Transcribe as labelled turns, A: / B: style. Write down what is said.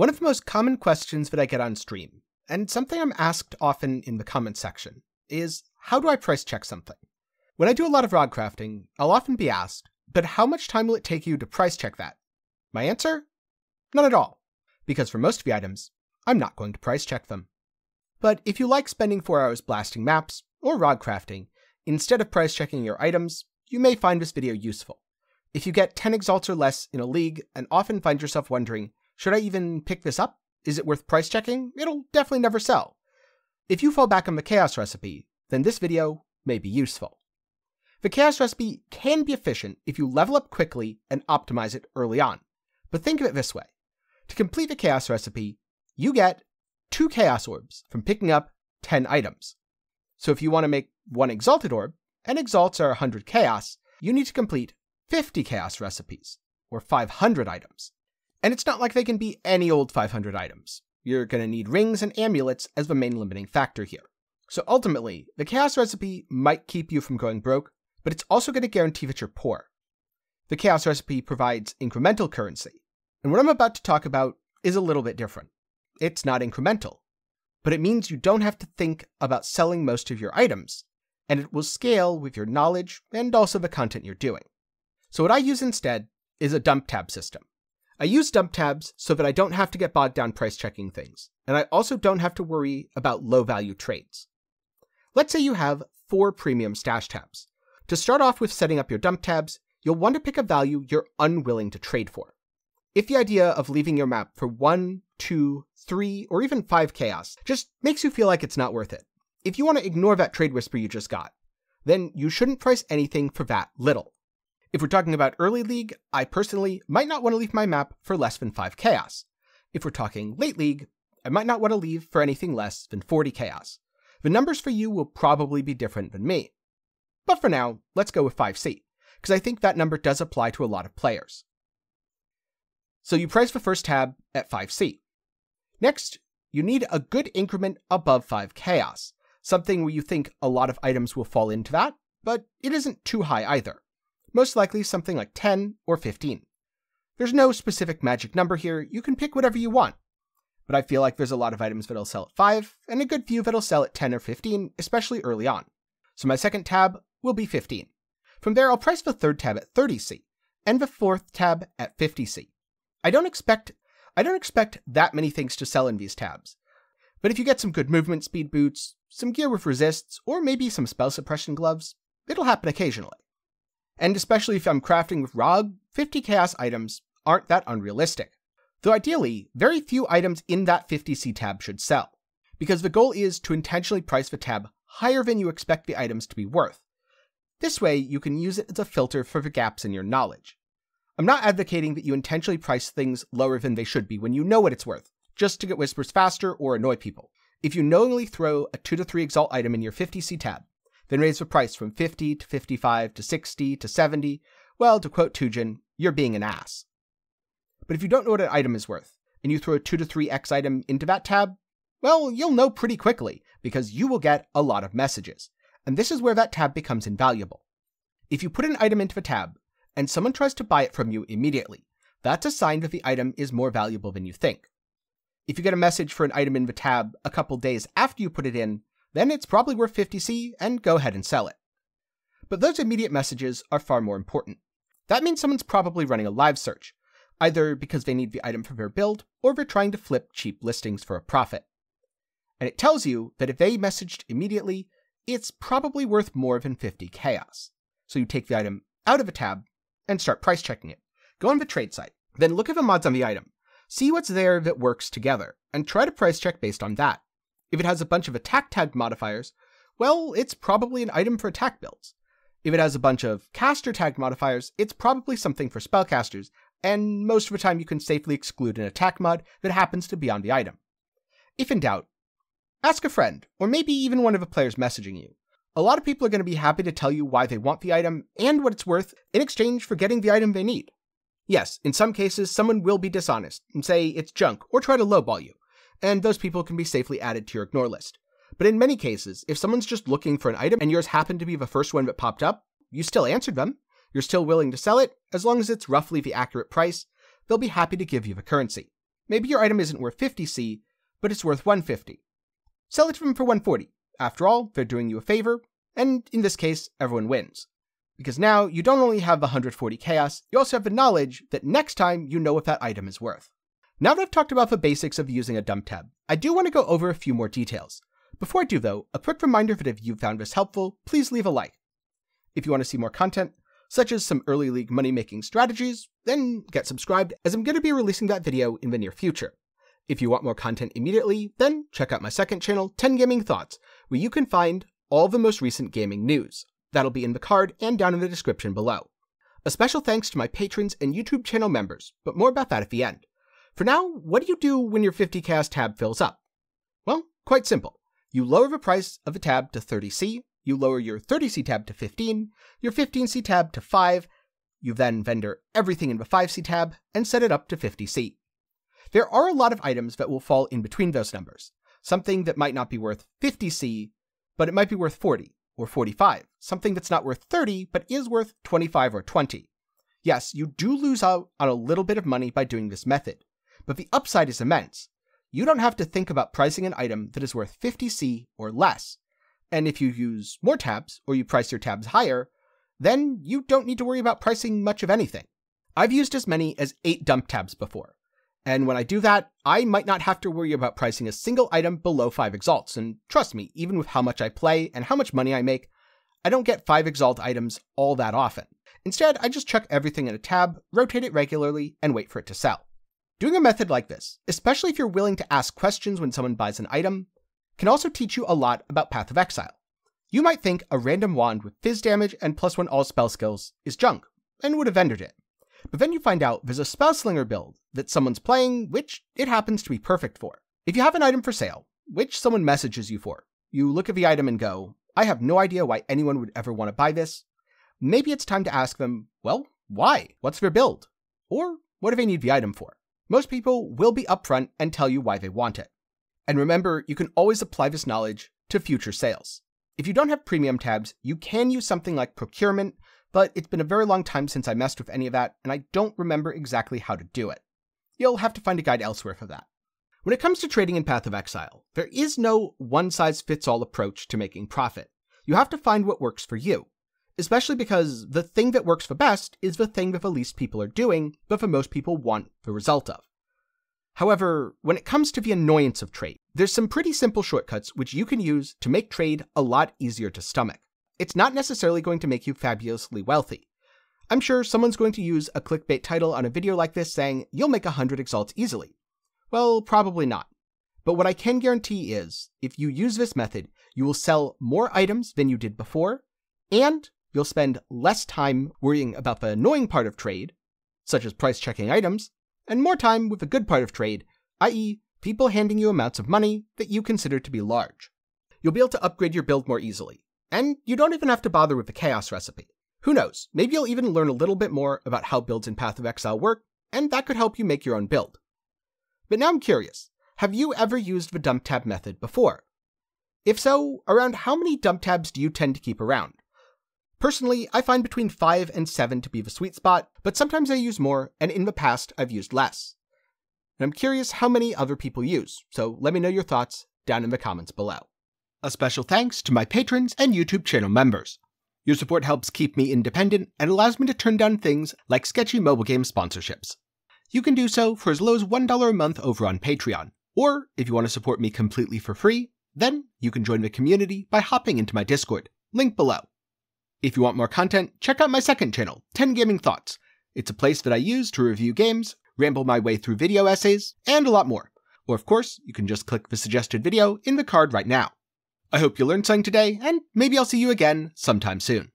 A: One of the most common questions that I get on stream, and something I'm asked often in the comment section, is how do I price check something? When I do a lot of Rog crafting, I'll often be asked, but how much time will it take you to price check that? My answer? None at all. Because for most of the items, I'm not going to price check them. But if you like spending 4 hours blasting maps, or Rog crafting, instead of price checking your items, you may find this video useful. If you get 10 exalts or less in a league and often find yourself wondering, should I even pick this up? Is it worth price checking? It'll definitely never sell. If you fall back on the chaos recipe, then this video may be useful. The chaos recipe can be efficient if you level up quickly and optimize it early on. But think of it this way. To complete the chaos recipe, you get two chaos orbs from picking up 10 items. So if you want to make one exalted orb, and exalts are 100 chaos, you need to complete 50 chaos recipes, or 500 items. And it's not like they can be any old 500 items. You're going to need rings and amulets as the main limiting factor here. So ultimately, the Chaos recipe might keep you from going broke, but it's also going to guarantee that you're poor. The Chaos recipe provides incremental currency, and what I'm about to talk about is a little bit different. It's not incremental, but it means you don't have to think about selling most of your items, and it will scale with your knowledge and also the content you're doing. So what I use instead is a dump tab system. I use dump tabs so that I don't have to get bogged down price checking things, and I also don't have to worry about low value trades. Let's say you have four premium stash tabs. To start off with setting up your dump tabs, you'll want to pick a value you're unwilling to trade for. If the idea of leaving your map for 1, 2, 3, or even 5 chaos just makes you feel like it's not worth it, if you want to ignore that trade whisper you just got, then you shouldn't price anything for that little. If we're talking about early league, I personally might not want to leave my map for less than 5 chaos. If we're talking late league, I might not want to leave for anything less than 40 chaos. The numbers for you will probably be different than me. But for now, let's go with 5C, because I think that number does apply to a lot of players. So you price the first tab at 5C. Next, you need a good increment above 5 chaos, something where you think a lot of items will fall into that, but it isn't too high either most likely something like 10 or 15. There's no specific magic number here, you can pick whatever you want. But I feel like there's a lot of items that'll sell at 5, and a good few that'll sell at 10 or 15, especially early on. So my second tab will be 15. From there, I'll price the third tab at 30C, and the fourth tab at 50C. I don't expect I don't expect that many things to sell in these tabs. But if you get some good movement speed boots, some gear with resists, or maybe some spell suppression gloves, it'll happen occasionally and especially if I'm crafting with ROG, 50 chaos items aren't that unrealistic. Though ideally, very few items in that 50C tab should sell, because the goal is to intentionally price the tab higher than you expect the items to be worth. This way, you can use it as a filter for the gaps in your knowledge. I'm not advocating that you intentionally price things lower than they should be when you know what it's worth, just to get whispers faster or annoy people. If you knowingly throw a 2 to 3 exalt item in your 50C tab, then raise the price from 50 to 55 to 60 to 70, well, to quote Tujen, you're being an ass. But if you don't know what an item is worth, and you throw a 2 to 3x item into that tab, well, you'll know pretty quickly, because you will get a lot of messages. And this is where that tab becomes invaluable. If you put an item into the tab, and someone tries to buy it from you immediately, that's a sign that the item is more valuable than you think. If you get a message for an item in the tab a couple days after you put it in, then it's probably worth 50C and go ahead and sell it. But those immediate messages are far more important. That means someone's probably running a live search, either because they need the item for their build or they're trying to flip cheap listings for a profit. And it tells you that if they messaged immediately, it's probably worth more than 50 chaos. So you take the item out of a tab and start price checking it. Go on the trade site, then look at the mods on the item, see what's there that works together, and try to price check based on that. If it has a bunch of attack tag modifiers, well, it's probably an item for attack builds. If it has a bunch of caster tag modifiers, it's probably something for spellcasters, and most of the time you can safely exclude an attack mod that happens to be on the item. If in doubt, ask a friend, or maybe even one of the players messaging you. A lot of people are going to be happy to tell you why they want the item and what it's worth in exchange for getting the item they need. Yes, in some cases, someone will be dishonest and say it's junk or try to lowball you and those people can be safely added to your ignore list. But in many cases, if someone's just looking for an item and yours happened to be the first one that popped up, you still answered them. You're still willing to sell it, as long as it's roughly the accurate price, they'll be happy to give you the currency. Maybe your item isn't worth 50C, but it's worth 150. Sell it to them for 140. After all, they're doing you a favor, and in this case, everyone wins. Because now you don't only have the 140 chaos, you also have the knowledge that next time you know what that item is worth. Now that I've talked about the basics of using a dump tab, I do want to go over a few more details. Before I do though, a quick reminder that if you found this helpful, please leave a like. If you want to see more content, such as some early league money making strategies, then get subscribed as I'm going to be releasing that video in the near future. If you want more content immediately, then check out my second channel, Ten Gaming Thoughts, where you can find all the most recent gaming news. That'll be in the card and down in the description below. A special thanks to my patrons and YouTube channel members, but more about that at the end. For now, what do you do when your 50 chaos tab fills up? Well, quite simple. You lower the price of a tab to 30C, you lower your 30C tab to 15, your 15C tab to 5, you then vendor everything in the 5C tab, and set it up to 50C. There are a lot of items that will fall in between those numbers. Something that might not be worth 50C, but it might be worth 40 or 45. Something that's not worth 30, but is worth 25 or 20. Yes, you do lose out on a little bit of money by doing this method, but the upside is immense. You don't have to think about pricing an item that is worth 50C or less. And if you use more tabs, or you price your tabs higher, then you don't need to worry about pricing much of anything. I've used as many as 8 dump tabs before, and when I do that, I might not have to worry about pricing a single item below 5 exalts, and trust me, even with how much I play and how much money I make, I don't get 5 exalt items all that often. Instead, I just chuck everything in a tab, rotate it regularly, and wait for it to sell. Doing a method like this, especially if you're willing to ask questions when someone buys an item, can also teach you a lot about Path of Exile. You might think a random wand with phys damage and plus one all spell skills is junk, and would have vendored it. But then you find out there's a Spellslinger build that someone's playing, which it happens to be perfect for. If you have an item for sale, which someone messages you for, you look at the item and go, I have no idea why anyone would ever want to buy this. Maybe it's time to ask them, well, why? What's their build? Or what do they need the item for? Most people will be upfront and tell you why they want it. And remember, you can always apply this knowledge to future sales. If you don't have premium tabs, you can use something like procurement, but it's been a very long time since I messed with any of that, and I don't remember exactly how to do it. You'll have to find a guide elsewhere for that. When it comes to trading in Path of Exile, there is no one size fits all approach to making profit. You have to find what works for you, especially because the thing that works the best is the thing that the least people are doing, but the most people want the result of. However, when it comes to the annoyance of trade, there's some pretty simple shortcuts which you can use to make trade a lot easier to stomach. It's not necessarily going to make you fabulously wealthy. I'm sure someone's going to use a clickbait title on a video like this saying, you'll make 100 exalts easily. Well, probably not. But what I can guarantee is, if you use this method, you will sell more items than you did before, and you'll spend less time worrying about the annoying part of trade, such as price checking items, and more time with the good part of trade, i.e., people handing you amounts of money that you consider to be large. You'll be able to upgrade your build more easily, and you don't even have to bother with the chaos recipe. Who knows, maybe you'll even learn a little bit more about how builds in Path of Exile work, and that could help you make your own build. But now I'm curious, have you ever used the dump tab method before? If so, around how many dump tabs do you tend to keep around? Personally, I find between 5 and 7 to be the sweet spot, but sometimes I use more, and in the past I've used less. And I'm curious how many other people use, so let me know your thoughts down in the comments below. A special thanks to my patrons and YouTube channel members. Your support helps keep me independent and allows me to turn down things like sketchy mobile game sponsorships. You can do so for as low as $1 a month over on Patreon, or if you want to support me completely for free, then you can join the community by hopping into my Discord, link below. If you want more content, check out my second channel, Ten Gaming Thoughts. It's a place that I use to review games, ramble my way through video essays, and a lot more. Or of course, you can just click the suggested video in the card right now. I hope you learned something today, and maybe I'll see you again sometime soon.